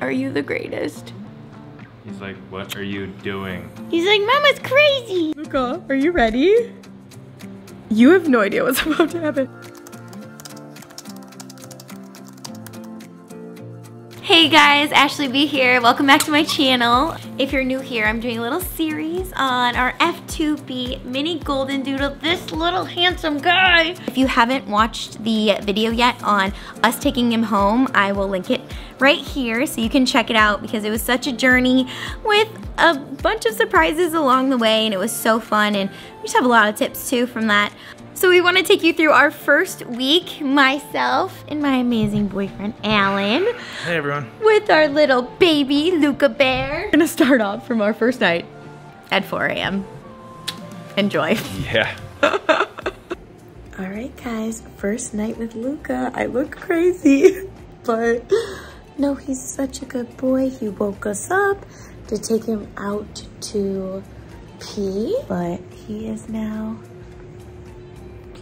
are you the greatest? He's like, what are you doing? He's like, Mama's crazy. Luca, are you ready? You have no idea what's about to happen. Hey guys, Ashley B here. Welcome back to my channel. If you're new here, I'm doing a little series on our F2B mini golden doodle, this little handsome guy. If you haven't watched the video yet on us taking him home, I will link it right here so you can check it out because it was such a journey with a bunch of surprises along the way and it was so fun and we just have a lot of tips too from that. So we want to take you through our first week, myself and my amazing boyfriend, Allan. Hey everyone. With our little baby, Luca Bear. We're gonna start off from our first night at 4 a.m. Enjoy. Yeah. All right, guys, first night with Luca. I look crazy, but no, he's such a good boy. He woke us up to take him out to pee, but he is now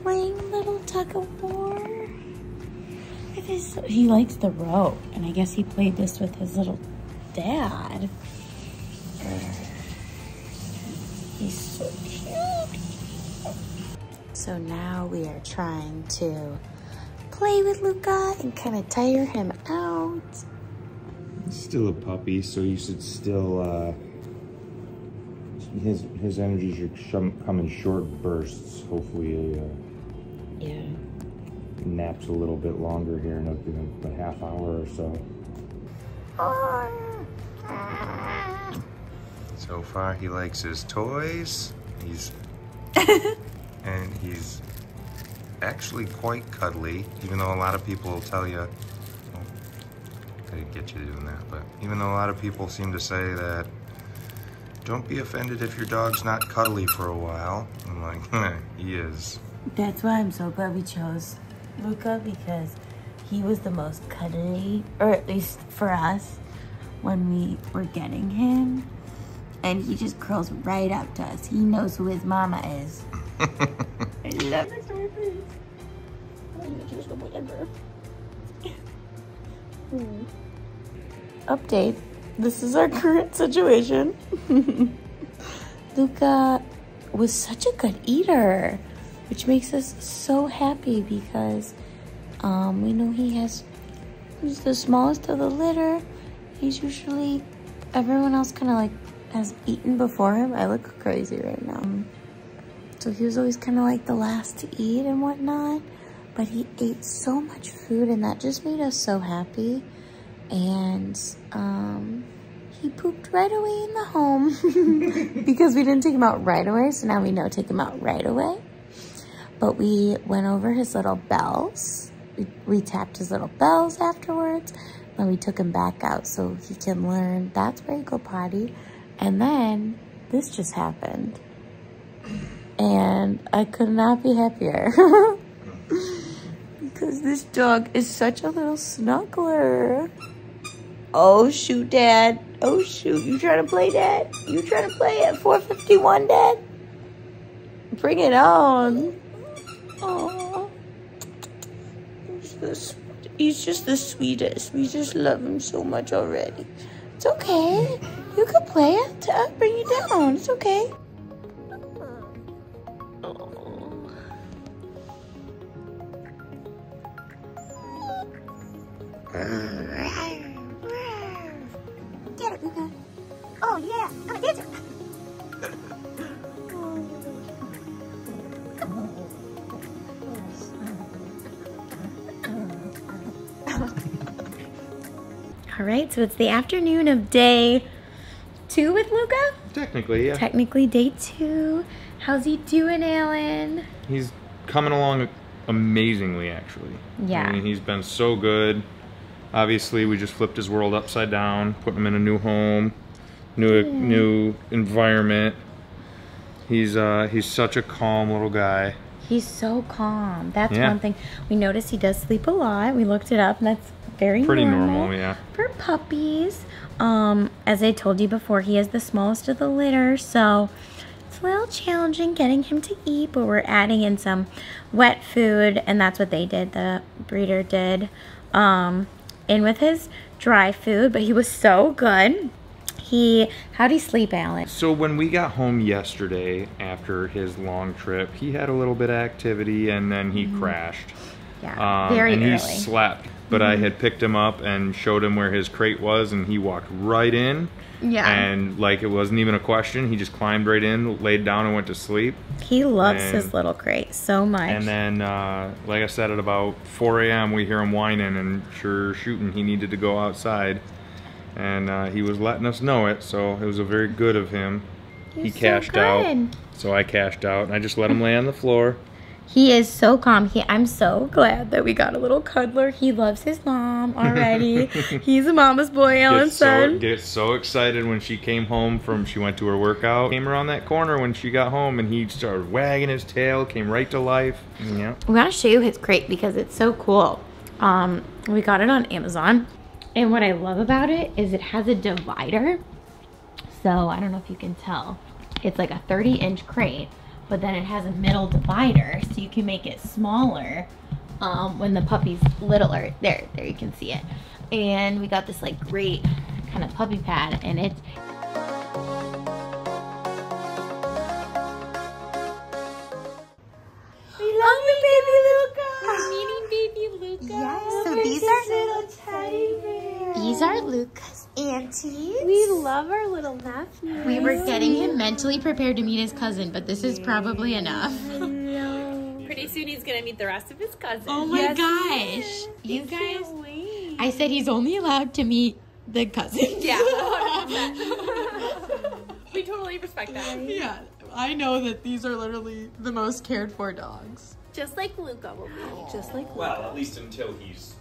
playing little tug of war. He likes the rope, and I guess he played this with his little dad. He's so cute. So now we are trying to play with Luca and kind of tire him out. He's still a puppy, so you should still, uh, his, his energy should come in short bursts. Hopefully, uh, Yeah. naps a little bit longer here in a, a half hour or so. So far, he likes his toys. He's and he's actually quite cuddly, even though a lot of people will tell you. Well, I didn't get you doing that, but even though a lot of people seem to say that, don't be offended if your dog's not cuddly for a while. I'm like, he is. That's why I'm so glad we chose Luca because he was the most cuddly, or at least for us, when we were getting him. And he just curls right up to us. He knows who his mama is. I love his face. Hmm. Update. This is our current situation. Luca was such a good eater, which makes us so happy because um, we know he has, he's the smallest of the litter. He's usually, everyone else kind of like has eaten before him. I look crazy right now. So he was always kind of like the last to eat and whatnot. But he ate so much food and that just made us so happy. And um, he pooped right away in the home because we didn't take him out right away. So now we know take him out right away. But we went over his little bells. We, we tapped his little bells afterwards. Then we took him back out so he can learn that's where you go potty. And then this just happened. And I could not be happier. because this dog is such a little snuggler. Oh shoot, Dad. Oh shoot, you trying to play, Dad? You trying to play at 451, Dad? Bring it on. He's, he's just the sweetest. We just love him so much already. It's okay. You can play it. I'll bring you down. It's okay. All right, so it's the afternoon of day two with Luca. Technically, yeah. Technically, day two. How's he doing, Allan? He's coming along amazingly, actually. Yeah. I mean, he's been so good. Obviously, we just flipped his world upside down, put him in a new home, new new environment. He's uh he's such a calm little guy. He's so calm. That's Yeah. one thing. We noticed he does sleep a lot. We looked it up, and that's very Pretty normal, normal, yeah. for puppies. Um, as I told you before, he is the smallest of the litter, so it's a little challenging getting him to eat. But we're adding in some wet food, and that's what they did. The breeder did. Um, in with his dry food, but he was so good. He, how'd he sleep, Allan? So when we got home yesterday after his long trip, he had a little bit of activity and then he crashed. Yeah, Um, very and early. he slept. But I had picked him up and showed him where his crate was, and he walked right in. Yeah. And like it wasn't even a question. He just climbed right in, laid down, and went to sleep. He loves And- his little crate so much. And then, uh, like I said, at about 4 a.m., we hear him whining, and sure shooting, he needed to go outside. And uh, he was letting us know it, so it was a very good of him. he He's so cashed out, so I cashed out, and I just let him lay on the floor. He is so calm. He, I'm so glad that we got a little cuddler. He loves his mom already. He's a mama's boy, Ellen Gets so, said. gets so excited when she came home from she went to her workout. Came around that corner when she got home, and he started wagging his tail, came right to life. Yeah. We want to show you his crate because it's so cool. Um, we got it on Amazon. And what I love about it is it has a divider. So I don't know if you can tell. It's like a 30 inch crate, but then it has a middle divider so you can make it smaller um, when the puppy's littler. There, there you can see it. And we got this like great kind of puppy pad and it's We love you, baby Luca. We're meeting baby Luca. Yes, so these are These are Luca's aunties. We love our little nephew. We were getting him mentally prepared to meet his cousin, but this is probably enough. Pretty soon he's gonna meet the rest of his cousins. Oh my gosh. You guys, I said he's only allowed to meet the cousin. Yeah. we totally respect that. Yeah, I know that these are literally the most cared for dogs. Just like Luca will be. Just like Luca. Well, at least until he's.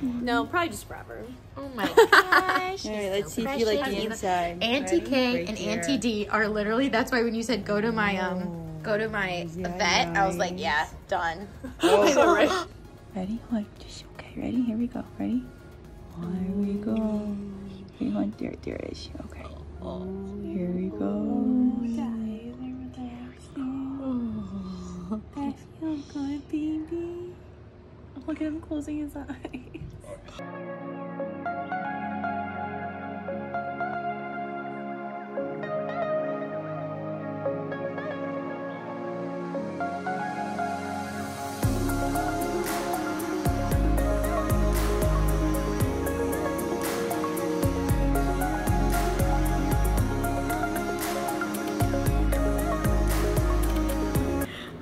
No, probably just forever. Oh my gosh. All right, let's see if you like the inside. Auntie K Right and here. Auntie D are literally, that's why when you said go to my, um, go to my vet, I was like, yeah, done. Ready? What? Just okay. Ready? Here we go. Ready? Here we go. Here, one, there, there it is. Okay. Here we go. That feels good, baby. Look at him closing his eyes.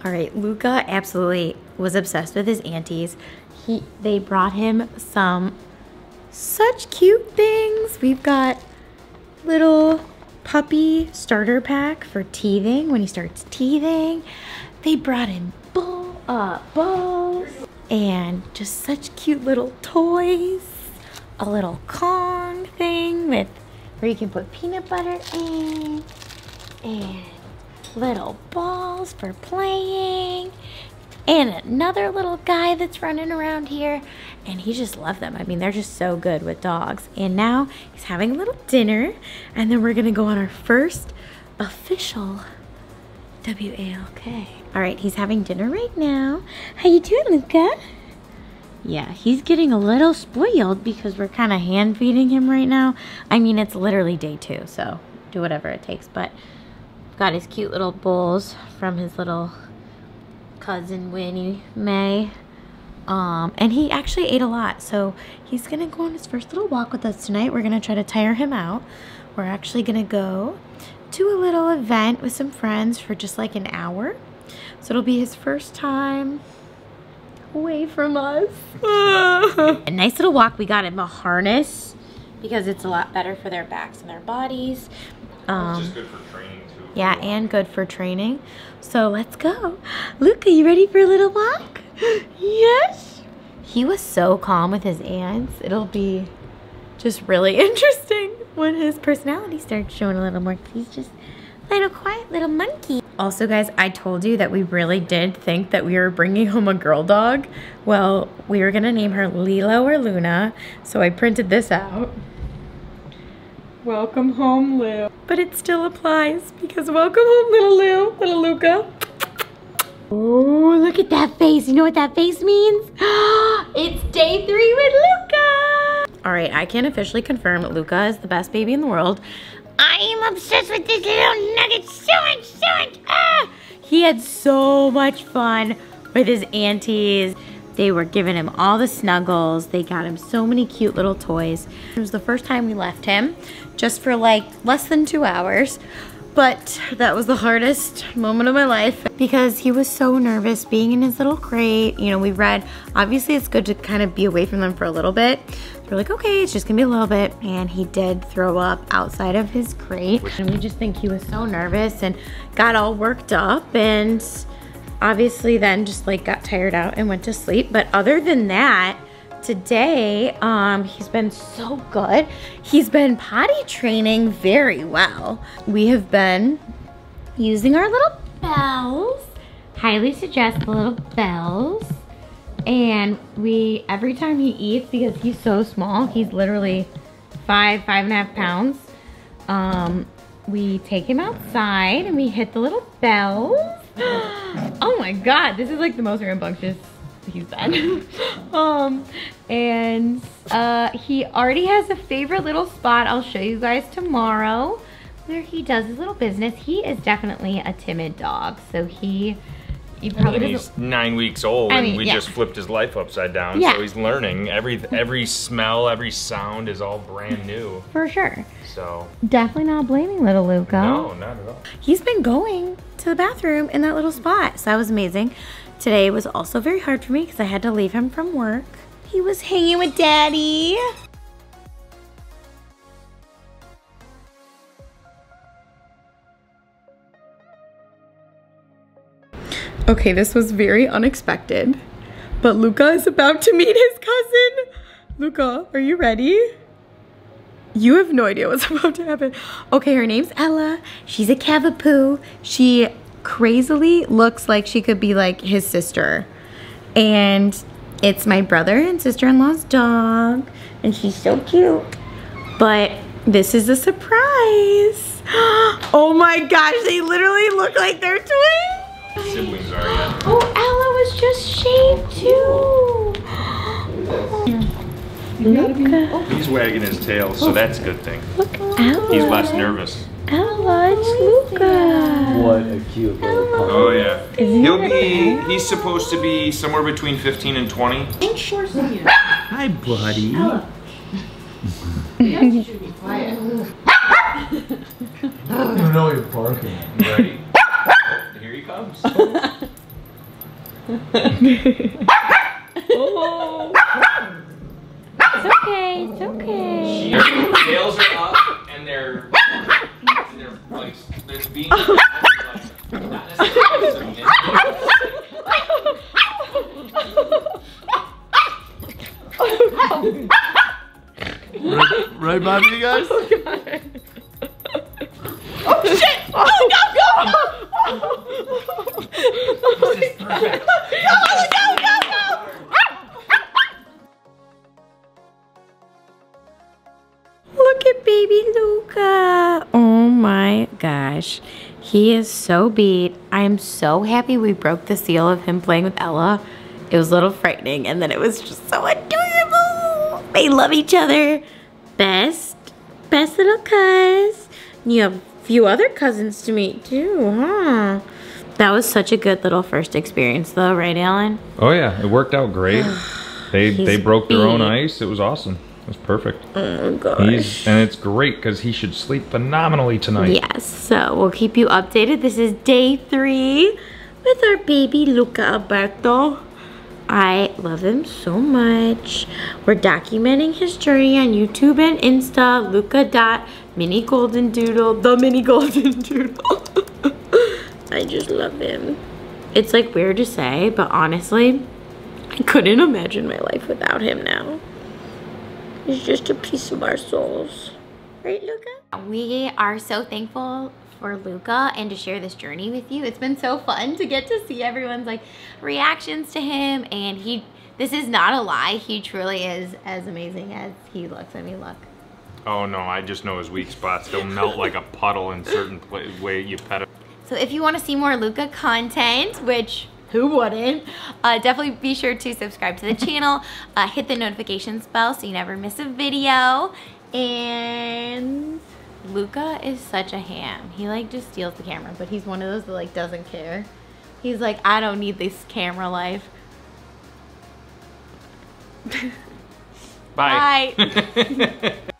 All right, Luca absolutely was obsessed with his aunties. He they brought him some such cute things. We've got little puppy starter pack for teething when he starts teething. They brought him ball, uh, balls and just such cute little toys. A little Kong thing with where you can put peanut butter in and little balls for playing and another little guy that's running around here and he just loved them i mean they're just so good with dogs and now he's having a little dinner and then we're gonna go on our first official walk all right he's having dinner right now how you doing luca yeah, he's getting a little spoiled because we're kind of hand feeding him right now. I mean, it's literally day two, so do whatever it takes. But got his cute little bowls from his little cousin Winnie May. Um, and he actually ate a lot, so he's gonna go on his first little walk with us tonight. We're gonna try to tire him out. We're actually gonna go to a little event with some friends for just like an hour. So it'll be his first time away from us. a nice little walk. We got him a harness because it's a lot better for their backs and their bodies. Um, Yeah, and good for training. So let's go. Luca, you ready for a little walk? yes. He was so calm with his aunts. It'll be just really interesting when his personality starts showing a little more. He's just a little quiet little monkey. Also, guys, I told you that we really did think that we were bringing home a girl dog. Well, we were gonna name her Lilo or Luna, so I printed this out. Welcome home, Lou. But it still applies because welcome home, little Lou, little Luca. Oh, look at that face. You know what that face means? it's day three with Luca. All right, I can officially confirm Luca is the best baby in the world. I am obsessed with this little nugget so much, so much. Ah! He had so much fun with his aunties. They were giving him all the snuggles. They got him so many cute little toys. It was the first time we left him, just for like less than two hours. But that was the hardest moment of my life because he was so nervous being in his little crate. You know, we read, obviously it's good to kind of be away from them for a little bit. We're like, okay, it's just gonna be a little bit. And he did throw up outside of his crate. And we just think he was so nervous and got all worked up and obviously then just like got tired out and went to sleep. But other than that, today um, he's been so good. He's been potty training very well. We have been using our little bells. Highly suggest the little bells. And we, every time he eats, because he's so small, he's literally five, five and a half pounds. Um, we take him outside and we hit the little bells. oh my God, this is like the most rambunctious he's been. um, and uh, he already has a favorite little spot I'll show you guys tomorrow where he does his little business. He is definitely a timid dog, so he, he probably And doesn't. he's nine weeks old, I and we yeah. just flipped his life upside down. Yeah. So he's learning. Every every smell, every sound is all brand new. For sure. So Definitely not blaming little Luca. no, not at all. He's been going to the bathroom in that little spot, so that was amazing. Today was also very hard for me because I had to leave him from work. He was hanging with daddy. Okay, this was very unexpected, but Luca is about to meet his cousin. Luca, are you ready? You have no idea what's about to happen. Okay, her name's Ella. She's a cavapoo. She crazily looks like she could be like his sister. And it's my brother and sister-in-law's dog. And she's so cute. But this is a surprise. Oh my gosh, they literally look like they're twins. Siblings are yeah. Oh, Ella was just shaved too. Luca, He's wagging his tail, so oh. that's a good thing. look, Ella. He's less nervous. Ella, it's Luca. What a cute little puppy. Oh yeah. He'll be. He's supposed to be somewhere between 15 and 20. Hi, buddy. I don't know you're barking. Ready? Here he comes. It's okay, it's okay. Their tails are up and they're and they're like they're being like, not necessarily submissive. Right, right by me, guys? Look at baby Luca. Oh my gosh. He is so beat. I'm so happy we broke the seal of him playing with Ella. It was a little frightening and then it was just so adorable. They love each other. Best, best little cuz. You have a few other cousins to meet too, huh? That was such a good little first experience though, right Allan? Oh yeah, it worked out great. They He's they broke their own ice. It was awesome. Was perfect. Oh my gosh. He's and it's great because he should sleep phenomenally tonight. Yes, so we'll keep you updated. This is day three with our baby Luca Alberto. I love him so much. We're documenting his journey on YouTube and Insta, Luca dot mini golden doodle, the mini golden doodle. I just love him. It's like weird to say, but honestly, I couldn't imagine my life without him now. He's just a piece of our souls. Right, Luca? We are so thankful for Luca and to share this journey with you. It's been so fun to get to see everyone's like reactions to him and he this is not a lie. He truly is as amazing as he looks. I mean, look. Oh no, I just know his weak spots. He'll melt like a puddle in certain pla way you pet him. So if you want to see more Luca content, which who wouldn't? Uh, definitely be sure to subscribe to the channel, uh, hit the notifications bell so you never miss a video. And Luca is such a ham. He like just steals the camera, but he's one of those that like doesn't care. He's like, I don't need this camera life. Bye. Bye.